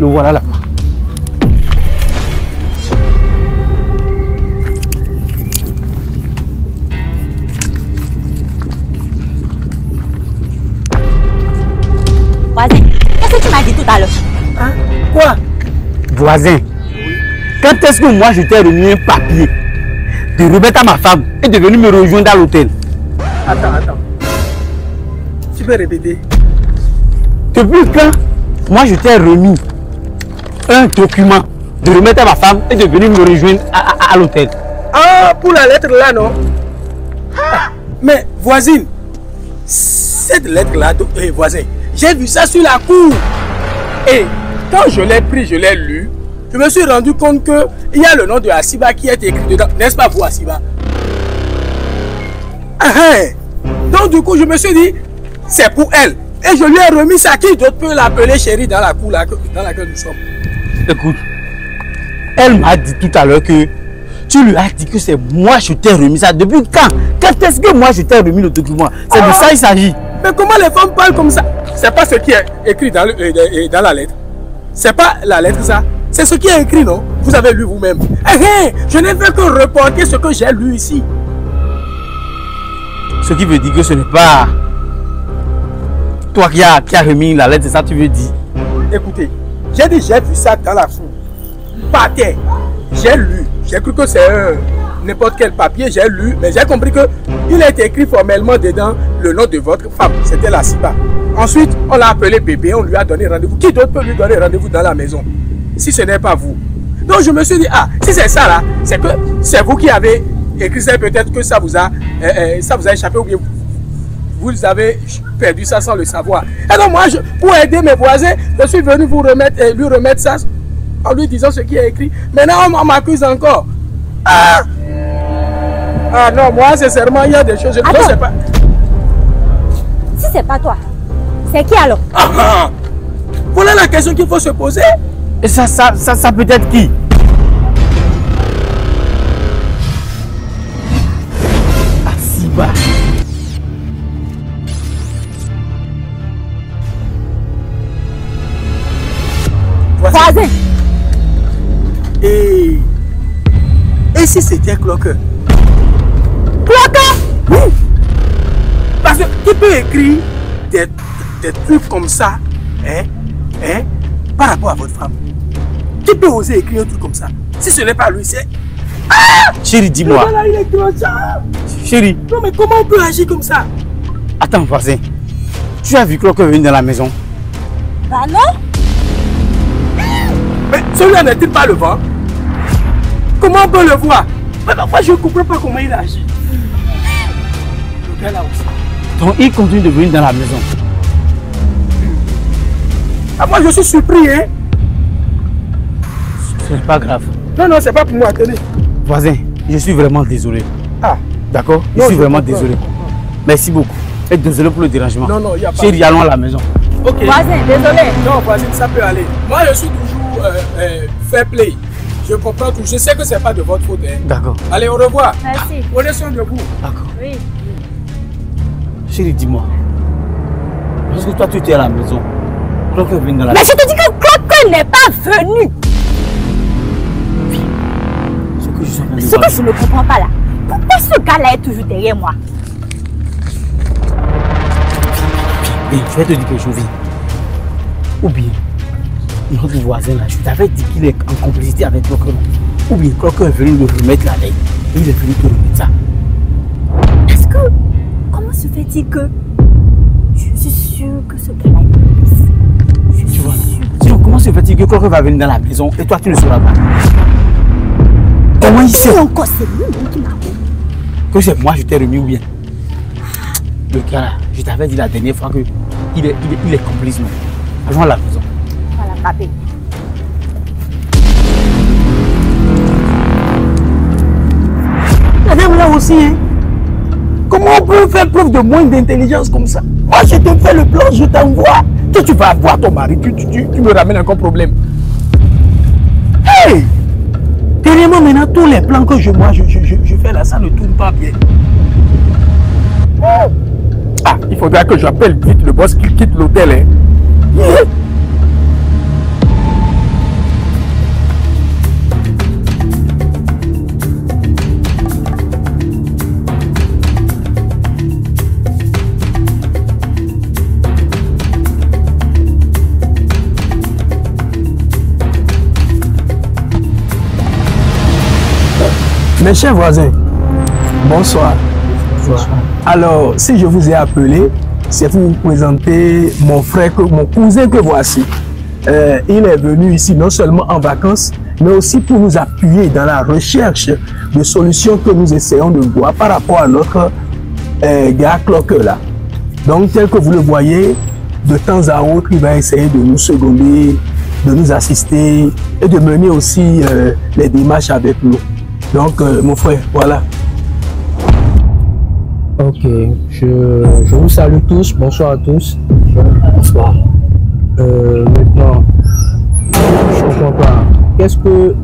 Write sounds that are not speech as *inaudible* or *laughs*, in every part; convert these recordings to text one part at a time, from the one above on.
Le voilà là-bas. Voisin, qu'est-ce que tu m'as dit tout à l'heure? Hein? Quoi? Voisin, quand est-ce que moi je t'ai remis un papier de remettre à ma femme et de venir me rejoindre à l'hôtel? Attends, attends. Tu peux répéter. Depuis quand moi je t'ai remis? Un document de remettre à ma femme et de venir me rejoindre à, l'hôtel Ah, pour la lettre là, non? Ah, Mais voisine, cette lettre là, eh, voisin, j'ai vu ça sur la cour. Et quand je l'ai pris, je l'ai lu, je me suis rendu compte que il y a le nom de Asiba qui est écrit dedans. N'est-ce pas vous, Asiba? Ah, hein. Donc du coup, je me suis dit, c'est pour elle. Et je lui ai remis ça. Qui d'autre peut l'appeler chérie dans la cour dans laquelle nous sommes? Écoute, elle m'a dit tout à l'heure que tu lui as dit que c'est moi je t'ai remis ça. Depuis quand? Quand est-ce que moi je t'ai remis le document? C'est de ça il s'agit. Mais comment les femmes parlent comme ça? C'est pas ce qui est écrit dans, le- euh, euh, dans la lettre. C'est pas la lettre ça. C'est ce qui est écrit, non? Vous avez lu vous-même. Eh, eh, je n'ai fait que reporter ce que j'ai lu ici. Ce qui veut dire que ce n'est pas toi qui as, qui as remis la lettre, c'est ça que tu veux dire. Écoutez, j'ai dit j'ai vu ça dans la foule. Par. J'ai lu. J'ai cru que c'est un- n'importe quel papier. J'ai lu. Mais j'ai compris que il été écrit formellement dedans le nom de votre femme. C'était la Siba. Ensuite, on l'a appelé bébé. On lui a donné rendez-vous. Qui d'autre peut lui donner rendez-vous dans la maison? Si ce n'est pas vous. Donc je me suis dit, ah, si c'est ça là, c'est que c'est vous qui avez écrit ça. Peut-être que ça vous a, euh, euh, ça vous a échappé ou bien vous avez perdu ça sans le savoir. Et donc moi, je- pour aider mes voisins, je suis venu vous remettre, euh, lui remettre ça en lui disant ce qui est écrit. Maintenant, on, on m'accuse encore. Ah Ah non, moi, sincèrement, il y a des choses, je ne sais pas. Si c'est pas toi, c'est qui alors? Ah, ah. Voilà la question qu'il faut se poser. Et ça, ça, ça, ça peut être qui? Asiba. Voici. Si c'était Cloqueur Cloqueur Oui. Parce que qui peut écrire des, des trucs comme ça hein, hein, par rapport à votre femme Qui peut oser écrire un truc comme ça Si ce n'est pas lui, c'est. Chérie, dis-moi. Voilà, il est trop ça. Chérie, Non, mais comment on peut agir comme ça? Attends, voisin. Tu as vu Cloque venir dans la maison? Bah non Mais celui-là n'est-il pas le vent? Comment on peut le voir? Mais Moi, je ne comprends pas comment il agit. Le gars là aussi. Donc il continue de venir dans la maison. Ah, moi, je suis surpris, hein Ce n'est pas grave. Non, non, c'est pas pour moi, tenez. Voisin, je suis vraiment désolé. Ah, D'accord? Je Non, suis je vraiment comprends, désolé. Merci beaucoup. Et désolé pour le dérangement. non, non, il n'y a pas. Chérie, allons à la maison. Ok. Voisin, désolé. Non, voisine, ça peut aller. Moi, je suis toujours euh, euh, fair play. Je comprends tout. Je sais que c'est pas de votre faute. hein. D'accord, Allez, au revoir. Merci. Prenez soin de vous. d'accord. Oui. Chérie, dis-moi. Lorsque toi tu étais à la maison, Cloque est venu dans la Mais je te dis que Cloqueur n'est pas venu. Ce que je suis en train de Ce que je ne comprends pas là, pourquoi ce gars-là est toujours derrière moi? Viens, je vais te dire quelque chose. viens. Ou bien, notre voisin là, je t'avais dit qu'il est en complicité avec Cloque. Ou bien Cloque est venu lui remettre la lettre. Et il est venu te remettre ça. Est-ce que. Comment se fait-il que. Je suis sûre que ce gars-là est complice. Je suis Tu vois sûre. Sinon, comment se fait-il que Cloque va venir dans la maison et toi tu ne sauras pas? Comment il Et sait? Encore, c'est lui-même qui m'a que c'est moi je t'ai remis ou bien? Le gars là, je t'avais dit la dernière fois que il est, il est, il est complice. non la maison. Dame là aussi, hein. Comment on peut faire preuve de moins d'intelligence comme ça? Moi, je te fais le plan, je t'envoie. Toi, tu vas voir ton mari, tu, me ramènes encore problème. Hey Dernièrement, maintenant, tous les plans que je, je fais là, ça ne tourne pas bien. Oh. Ah, il faudra que j'appelle vite le boss qui quitte l'hôtel. Hein. Mes chers voisins, bonsoir. Alors, si je vous ai appelé, c'est pour vous présenter mon frère, mon cousin que voici. Euh, il est venu ici non seulement en vacances, mais aussi pour nous appuyer dans la recherche de solutions que nous essayons de voir par rapport à notre euh, gars Clocker là. Donc, tel que vous le voyez, de temps à autre, il va essayer de nous seconder, de nous assister et de mener aussi euh, les démarches avec nous. Donc, euh, mon frère, voilà. Ok, je, je vous salue tous, bonsoir à tous. Bonsoir. Euh, maintenant, je comprends pas. Qu'est-ce que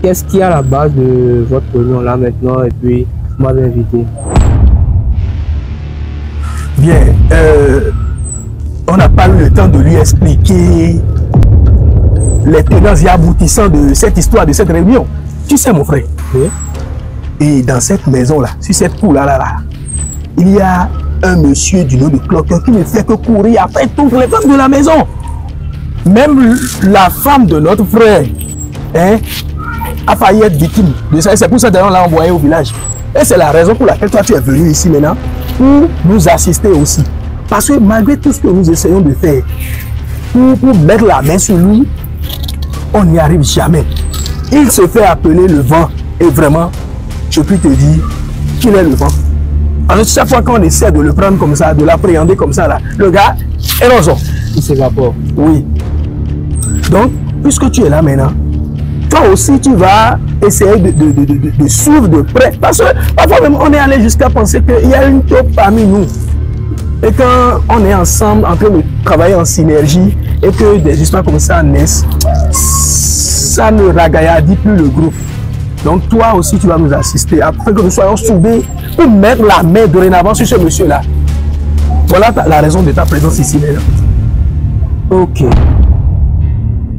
qu'est-ce qui est à la base de votre réunion là maintenant et puis vous m'avez invité? Bien, euh, on n'a pas eu le temps de lui expliquer les tenants et aboutissants de cette histoire, de cette réunion. Tu sais, mon frère, et dans cette maison-là, sur cette cour-là, là, là, il y a un monsieur du nom de Clocker qui ne fait que courir après toutes les femmes de la maison. Même la femme de notre frère hein, a failli être victime de ça. C'est pour ça qu'on l'a envoyé au village. Et c'est la raison pour laquelle toi tu es venu ici maintenant pour nous assister aussi. Parce que malgré tout ce que nous essayons de faire pour, pour mettre la main sur lui, on n'y arrive jamais. Il se fait appeler le vent. Et vraiment, je puis te dire qu'il est le vent. Alors chaque fois qu'on essaie de le prendre comme ça, de l'appréhender comme ça, là, le gars est dans Il s'évapore. oui. Donc, puisque tu es là maintenant, toi aussi tu vas essayer de, de, de, de, de suivre de près. Parce que parfois même on est allé jusqu'à penser qu'il y a une taupe parmi nous. Et quand on est ensemble en train de travailler en synergie et que des histoires comme ça naissent, ça ne ragaillardit plus le groupe. Donc toi aussi tu vas nous assister afin que nous soyons soudés pour mettre la main dorénavant sur ce monsieur-là. Voilà la raison de ta présence ici maintenant. Ok.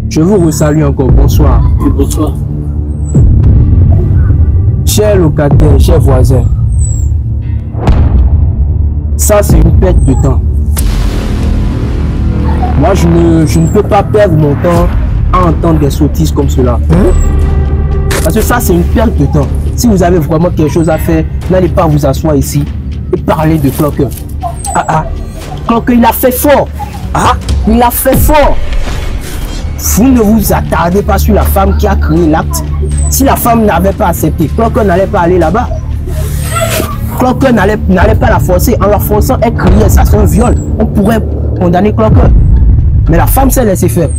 Je vous resalue encore. Bonsoir. Bonsoir. Chers locataires, chers voisins, ça c'est une perte de temps. Moi je ne, je ne peux pas perdre mon temps à entendre des sottises comme cela. Parce que ça c'est une perte de temps. Si vous avez vraiment quelque chose à faire, n'allez pas vous asseoir ici et parler de Clocker. Ah ah, Clocker il a fait fort. Ah, il a fait fort. Vous ne vous attardez pas sur la femme qui a créé l'acte. Si la femme n'avait pas accepté, Clocker n'allait pas aller là-bas. Clocker n'allait n'allait pas la forcer. En la forçant, elle criait, ça c'est un viol. On pourrait condamner Clocker. Mais la femme s'est laissée faire.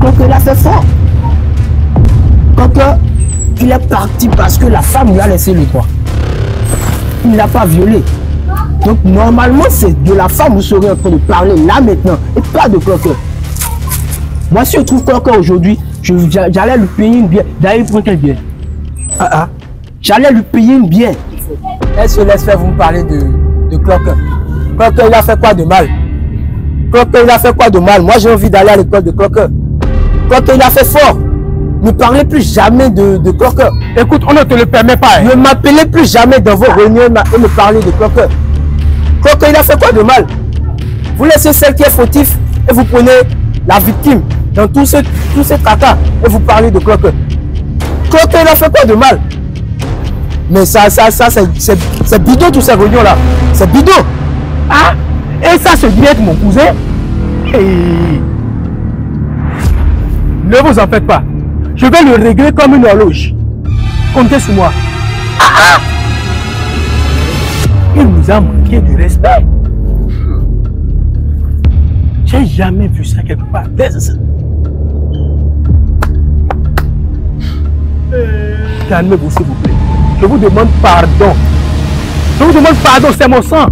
Clocker l'a fait fort. Clocker, il est parti parce que la femme lui a laissé le droit. Il ne l'a pas violé. Donc normalement, c'est de la femme vous serez en train de parler là maintenant et pas de Clocker. Moi, si je trouve Clocker aujourd'hui, j'allais lui payer une bière. D'ailleurs, il prend quelle Ah ah. J'allais lui payer une bière. Elle se laisse faire, vous me parler de, de. Clocker, il a fait quoi de mal? Clocker, il a fait quoi de mal? Moi, j'ai envie d'aller à l'école de Clocker. Clocker, il a fait fort. Ne parlez plus jamais de, de Clocker. Écoute, on ne te le permet pas. hein. Ne m'appelez plus jamais dans vos réunions et me parler de Clocker. Clocker, il a fait quoi de mal? Vous laissez celle qui est fautif et vous prenez la victime dans tous ces, tous ces tracas et vous parlez de Clocker. Clocker, il a fait quoi de mal? Mais ça, ça, ça, c'est- bidon tous ces réunions-là. C'est bidon. Ah Et ça se dit être mon cousin Et- Ne vous en faites pas. Je vais le régler comme une horloge. Comptez sur moi. Ah, ah Il nous a manqué du respect. J'ai jamais vu ça quelque part. Calmez-vous s'il vous plaît. Je vous demande pardon. Je vous demande pardon, c'est mon sang.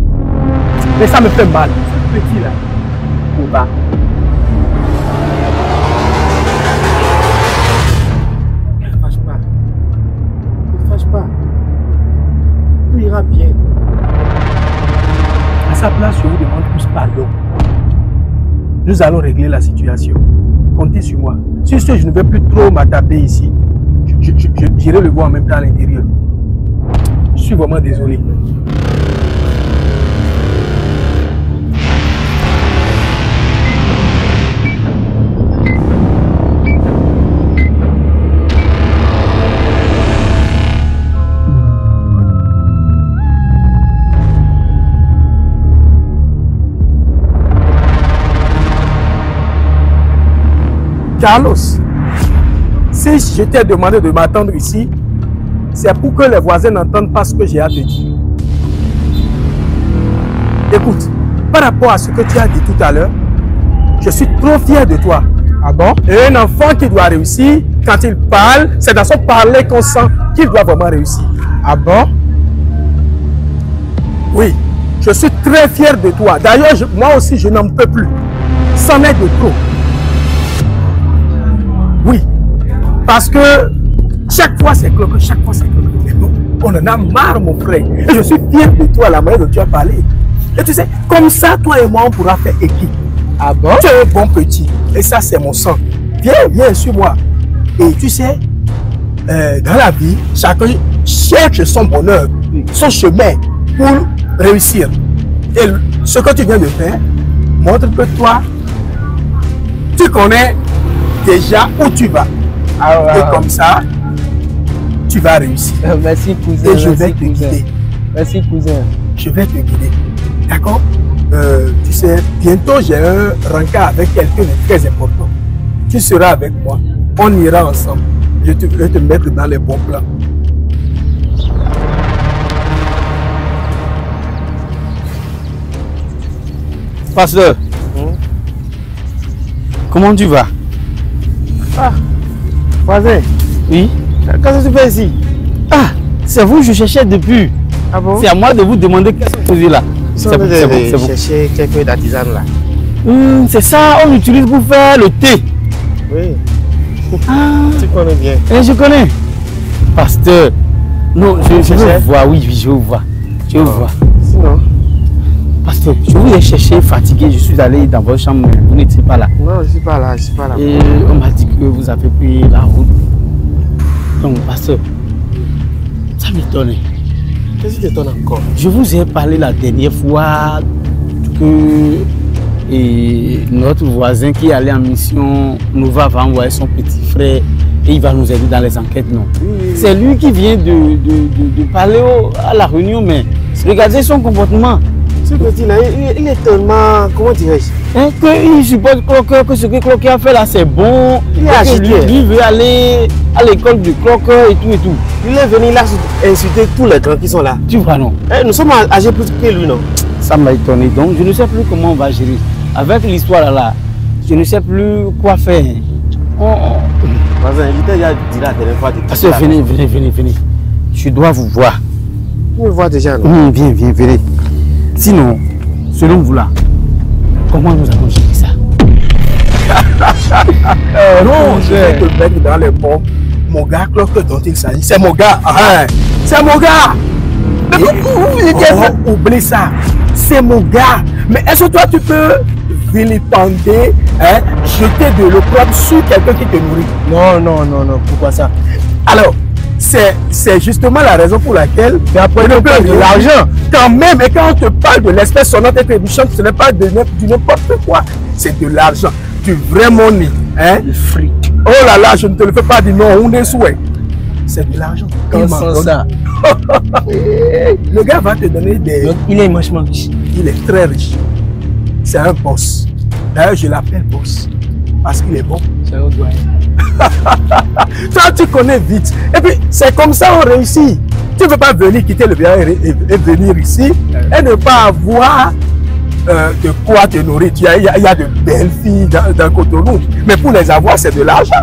Mais ça me fait mal. Ce petit là. Nous allons régler la situation. Comptez sur moi. Sur ce, je ne vais plus trop m'attarder ici. Je- J'irai le voir en même temps à l'intérieur. Je suis vraiment désolé. Carlos, si je t'ai demandé de m'attendre ici, c'est pour que les voisins n'entendent pas ce que j'ai à te dire. Écoute, par rapport à ce que tu as dit tout à l'heure, je suis trop fier de toi. Ah bon? Et un enfant qui doit réussir, quand il parle, c'est dans son parler qu'on sent qu'il doit vraiment réussir. Ah bon? Oui, je suis très fier de toi. D'ailleurs, moi aussi, je n'en peux plus. C'en est de trop. Oui, parce que chaque fois c'est cloque, chaque fois c'est cloque. Mais bon, on en a marre, mon frère. Et je suis fier de toi, la manière dont tu as parlé. Et tu sais, comme ça, toi et moi, on pourra faire équipe. Ah bon? Tu es un bon petit. Et ça, c'est mon sang. Viens, viens, suis-moi. Et tu sais, euh, dans la vie, chacun cherche son bonheur, son chemin pour réussir. Et ce que tu viens de faire montre que toi, tu connais déjà où tu vas. Ah ouais, Et ouais. comme ça, tu vas réussir. *laughs* Merci cousin. Et je merci, vais te cousin. guider. Merci cousin. Je vais te guider. D'accord? Euh, Tu sais, bientôt j'ai un rencard avec quelqu'un de très important. Tu seras avec moi. On ira ensemble. Je te, vais te mettre dans les bons plans. Pasteur, comment tu vas? Voisin, Oui. qu'est-ce que tu fais ici? Ah, c'est vous, je cherchais depuis. Ah bon? C'est à moi de vous demander qu'est-ce que vous faisiez là. C'est bon, c'est bon, chercher quelques d'artisans là. Hum, c'est ça, on l'utilise pour faire le thé. Oui, Ah, *laughs* tu connais bien. eh, je connais. Pasteur, non, je, je vous vois, oui, oui, je vous vois. Je vous vois. Sinon, Pasteur, je vous ai cherché fatigué, je suis allé dans votre chambre, mais vous n'étiez pas là. non, je suis pas là, je suis pas là. Et on m'a dit que vous avez pris la route. Donc, pasteur, ça m'étonne. Qu'est-ce qui t'étonne encore? Je vous ai parlé la dernière fois que et notre voisin qui allait en mission nous va envoyer son petit frère et il va nous aider dans les enquêtes, non? C'est lui qui vient de, de, de- de parler au- à la réunion, mais regardez son comportement. Ce petit là, il, il est tellement, comment dirais-je? Hein, que il supporte Clocker, que ce que Clocker a fait là c'est bon. Il que agité. lui, lui veut aller à l'école de Clocker et tout et tout. Il est venu là insulter tous les grands qui sont là. Tu vois non? Eh, nous sommes âgés plus que lui, non? Ça m'a étonné. Donc, je ne sais plus comment on va gérer. Avec l'histoire là, là, je ne sais plus quoi faire. On- on- Voisin, je t'ai déjà dit la dernière fois. que venez, venez, venez, venez. Je dois vous voir. Tu me vois déjà, non? Hum, viens, viens, venez. Sinon, selon vous là, comment nous allons gérer ça? Euh, *laughs* non, je vais te mettre dans les bons. Mon gars, Cloque dont il s'agit, c'est mon gars. Ah, c'est mon gars. Mais oh, oublie ça. C'est mon gars. Mais est-ce que toi, tu peux vilipender, hein, jeter de l'opprobre sur quelqu'un qui te nourrit? Non, non, non, non. Pourquoi ça? Alors, c'est justement la raison pour laquelle ne on parle de l'argent. Quand même, et quand on te parle de l'espèce sonnante et trébuchante, ce n'est pas de n'importe quoi. C'est de l'argent, du vrai money. Hein? Le fric. Oh là là, je ne te le fais pas dire non, on est souhait. C'est de l'argent. Donne. ça. *laughs* Le gars va te donner des. Donc, il est vachement riche. Il est très riche. C'est un boss. D'ailleurs, je l'appelle boss. Parce qu'il est bon. Toi, *laughs* tu connais vite. Et puis, c'est comme ça on réussit. Tu ne peux pas venir quitter le bien et, venir ici et ne pas avoir euh, de quoi te nourrir. Il y a, de belles filles dans, dans Cotonou. Mais pour les avoir, c'est de l'argent.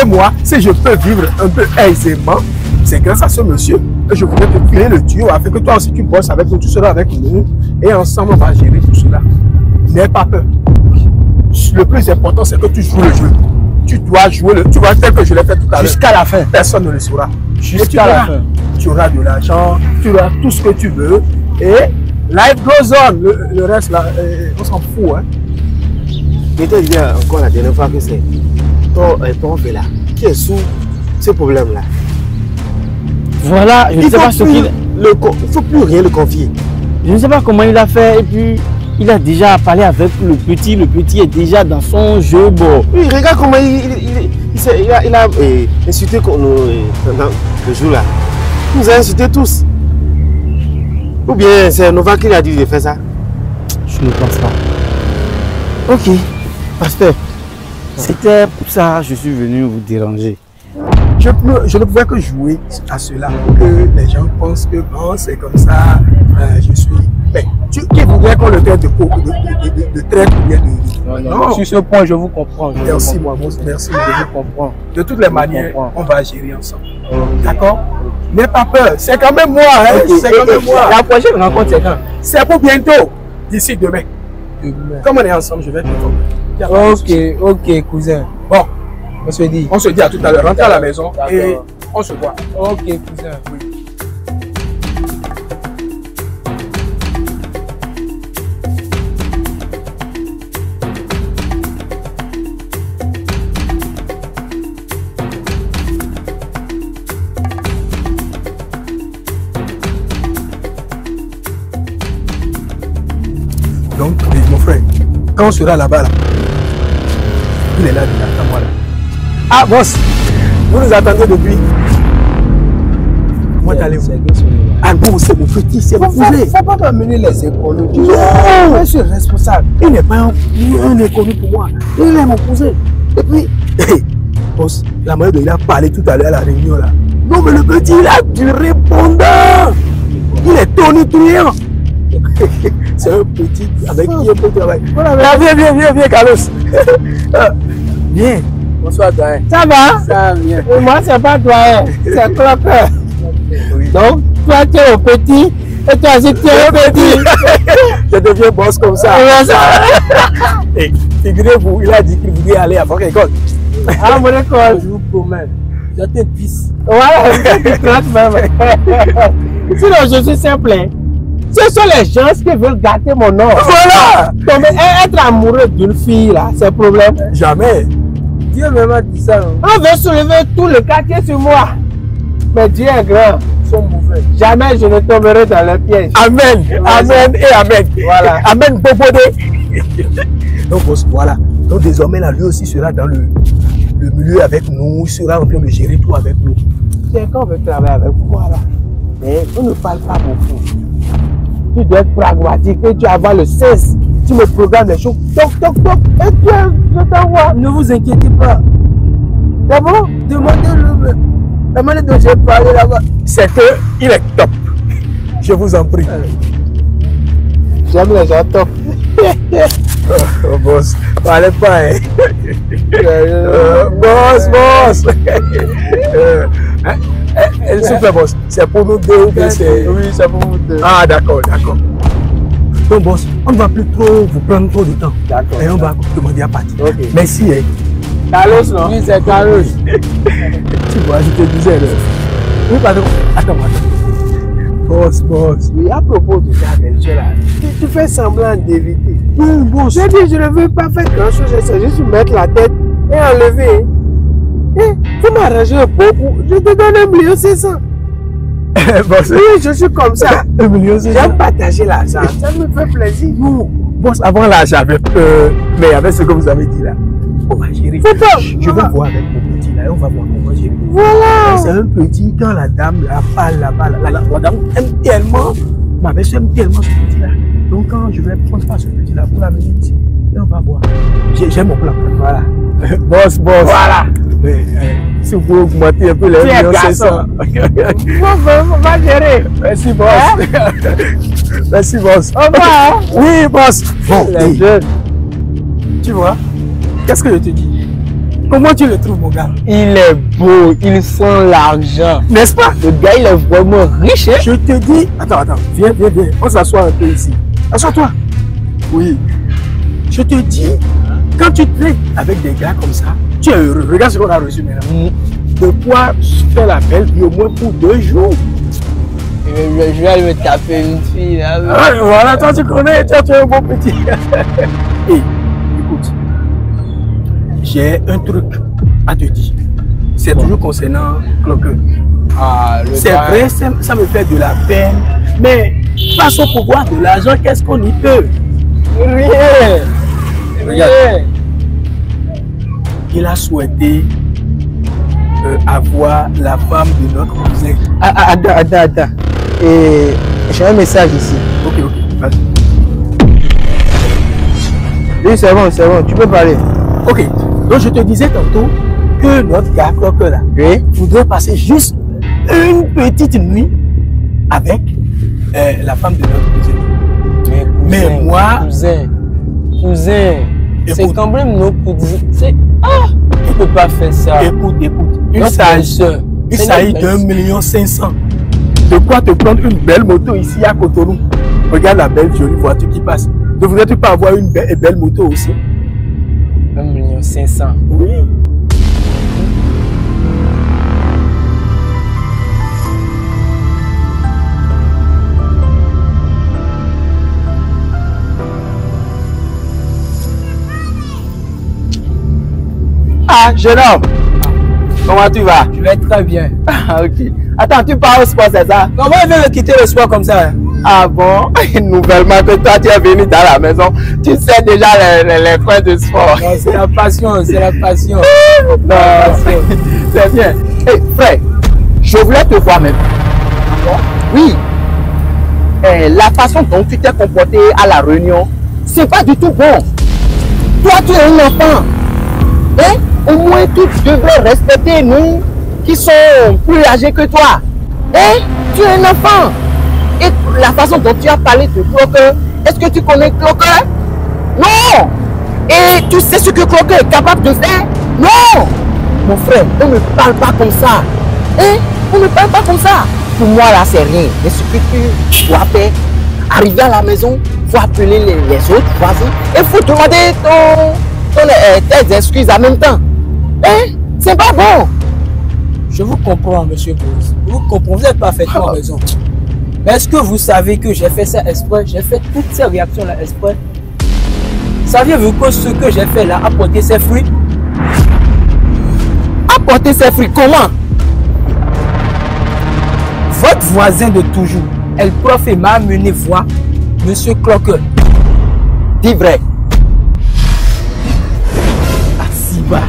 Et moi, si je peux vivre un peu aisément, c'est grâce à ce monsieur. Et je voudrais te filer le tuyau afin que toi aussi tu bosses avec nous, tu seras avec nous. Et ensemble, on va gérer tout cela. N'aie pas peur. Le plus important, c'est que tu joues le jeu. Tu dois jouer le. Tu vois, tel que je l'ai fait tout à l'heure. Jusqu'à la fin. Personne ne le saura. Jusqu'à la fin. Tu auras de l'argent, tu auras tout ce que tu veux. Et life goes on. Le, le reste, là, euh, on s'en fout. Hein. Je dit encore la dernière fois que c'est ton, euh, ton là qui est sous ce problème-là. Voilà, je ne Il sais faut pas ce plus qu'il. il faut plus rien le confier. Je ne sais pas comment il a fait. Et puis, il a déjà parlé avec le petit. Le petit est déjà dans son jeu. Bon. Oui, regarde comment il, il, a, il a, euh, insulté nous, pendant le jour là. Il nous a insultés tous. Ou bien c'est Nova qui a dit de faire ça. Je ne pense pas. Ok, pasteur. C'était pour ça que je suis venu vous déranger. Je ne pouvais que jouer à cela pour que les gens pensent que bon, c'est comme ça, euh, je suis. Tu, qui voudrait qu'on le traite de, de, de, de, de traite ou bien de. Non, Sur ce point, je vous comprends. je vous Merci, comprends. moi, merci. Je vous comprends. De toutes les manières, on va gérer ensemble. D'accord? N'aie pas peur, c'est quand même moi, hein, c'est quand même moi. La prochaine rencontre, c'est quand? C'est pour bientôt, d'ici demain. Comme on est ensemble, je vais te informer. Ok, ok, cousin. Bon, On se dit. on se dit à tout à l'heure. Rentrez à la maison et on se voit. Ok, cousin. Donc, mon frère, quand on sera là-bas, là, il est là, il attend moi là. Ah, boss, vous nous attendez depuis Moi, t'allez vous. Ah bon, c'est mon petit, c'est mon cousin. Faut pas m'amener les écoles. Non, Je suis responsable. il n'est pas un, un inconnu pour moi. Il est mon cousin. Et puis, *laughs* boss, la manière dont il a parlé tout à l'heure à la réunion là. Non, mais le petit, il a du répondant. Il est tonitruant. *laughs* c'est un petit avec qui on peut travailler. Ah, viens, viens, viens, viens, Carlos. *laughs* Viens. Bonsoir, doyen. Ça va? Ça vient. Et Moi, c'est pas doyen, c'est cloqueur. Donc, toi, tu es au petit, et toi tu es au petit. *laughs* Je deviens boss comme ça. Et figurez-vous, il a dit qu'il voulait aller avant l'école. Ah, mon école. Je vous promets. Je te pisse. Voilà, tu craques même. Sinon, je suis simple. Ce sont les gens qui veulent gâter mon nom. Voilà Donc, être amoureux d'une fille, là, c'est un problème. Jamais. Dieu m'a dit ça. non? On veut soulever tout le quartier sur moi. Mais Dieu est grand. Sont mauvais. Jamais je ne tomberai dans le piège. Amen, amen et amen. Voilà. Amen, Bobodé. *laughs* Donc voilà. Donc désormais là, lui aussi sera dans le, le milieu avec nous, il sera en train de gérer tout avec nous. C'est qu'on veut travailler avec moi là. Mais on ne parle pas beaucoup. Tu dois être pragmatique et tu avoir le 16. Tu me programmes les choses. Toc, toc, toc. Et tu je t'envoie. Ne vous inquiétez pas. Bon Demandez-le. La manière dont j'ai parlé là-bas. C'est que il est top. Je vous en prie. J'aime les gens top. *laughs* Oh, boss, parlez pas. Hein. Euh, boss, boss. Euh, *laughs* hein, *laughs* plaît, boss, c'est pour nous deux ou bien c'est. Oui, c'est pour vous deux. Ah, d'accord, d'accord. Donc, boss, on ne va plus trop vous prendre trop de temps. D'accord. Et on va demander à partir. Ok. Merci. Hein. Carlos, non? Oui, c'est Carlos. *laughs* Tu vois, je te disais. Là. Oui, pardon. Attends, attends. Boss, boss. Oui, à propos de ta belle là, tu, tu fais semblant d'éviter. Non, boss. Je dis, je ne veux pas faire grand chose, c'est juste mettre la tête et enlever. M'as arrangé beaucoup. Je te donne un million, *laughs* c'est ça. boss. Oui, je suis comme ça. *laughs* Un million, c'est ça. J'aime partager l'argent. *laughs* Ça me fait plaisir. Non, boss, avant là, j'avais peur. Mais avec ce que vous avez dit là, on va gérer. Pas. Je vais voir avec mon petit là et on va voir comment gérer. Voilà. C'est un petit, quand la dame la parle là-bas, la, la, la dame aime tellement, ma belle aime tellement ce petit là. Donc quand je vais prendre pas ce petit là pour l'amener ici, et on va voir. J'ai j'ai mon plan. Voilà. boss, boss. Voilà. Euh, si vous pouvez augmenter un peu les millions, c'est ça. On va gérer. Merci, boss. Merci, boss. Au revoir. hein. Oui, boss. Bon, tu vois, qu'est-ce que je te dis Comment tu le trouves, mon gars Il est beau, il sent l'argent. N'est-ce pas Le gars, il est vraiment riche. hein. Je te dis. Attends, attends. Viens, viens, viens. On s'assoit un peu ici. Assois-toi. Oui. Je te dis, quand tu traînes avec des gars comme ça, tu es heureux. Regarde ce qu'on a reçu maintenant. De quoi faire la belle vie au moins pour deux jours. Je, vais me taper une fille là. Ah, voilà, toi tu connais, toi tu es un bon petit. *laughs* Et écoute, j'ai un truc à te dire. C'est toujours concernant Cloqueux. Ah, C'est vrai, ça, ça me fait de la peine. Mais face au pouvoir de l'argent, qu'est-ce qu'on y peut? Rien. Regarde. Rien. Il a souhaité euh, avoir la femme de notre cousin. Ah, ah, attends, attends, attends. Et j'ai un message ici. Ok, ok, vas-y. Oui, c'est bon, c'est bon. Tu peux parler. Ok, Donc je te disais tantôt que notre gars Croqueur là Oui. voudrait passer juste une petite nuit avec euh, la femme de notre cousin. Mais, Mais moi- Cousin, cousin, c'est quand même nos. C'est. Ah Tu peux pas faire ça. Écoute, écoute, s'agit, belle-sœur. il s'agit d'un million cinq cents. De quoi te prendre une belle moto ici à Cotonou? Regarde la belle jolie voiture qui passe. Ne voudrais-tu pas avoir une belle, belle moto aussi? 1 million 500. Oui. Ah, jeune homme. Comment tu vas? Je vais très bien. *laughs* Ah, ok. Attends, tu pars au sport, c'est ça? Comment il veut quitter le soir comme ça Ah bon? *laughs* Nouvellement que toi, tu es venu dans la maison. Tu sais déjà les, les, coins de sport. Non, C'est la passion, c'est la passion. *laughs* Non, c'est- bien. Hé, frère, je voulais te voir même. Oui. Eh, la façon dont tu t'es comporté à la réunion, c'est pas du tout bon. Toi, tu es un enfant. Au moins, tu devrais respecter nous qui sont plus âgés que toi. Hein? Tu es un enfant. Et la façon dont tu as parlé de Cloqueur, est-ce que tu connais Cloqueur? Non! Et tu sais ce que Cloqueur est capable de faire? Non! Mon frère, on ne parle pas comme ça. Hein? On ne parle pas comme ça. Pour moi, là, c'est rien. Mais ce que tu dois faire, arriver à la maison, faut appeler les, autres voisins et faut demander ton, euh, tes excuses en même temps. Hein? C'est pas bon. Je vous comprends, monsieur Bruce. Vous comprenez, vous avez parfaitement Ah. raison. Mais est-ce que vous savez que j'ai fait ça exprès? J'ai fait toutes ces réactions-là exprès. Saviez-vous que ce que j'ai fait là a porté ses fruits? Apporter ses fruits, comment? Votre voisin de toujours, El Prof, m'a amené voir monsieur Cloqueur. Dis vrai. Ah, si bas.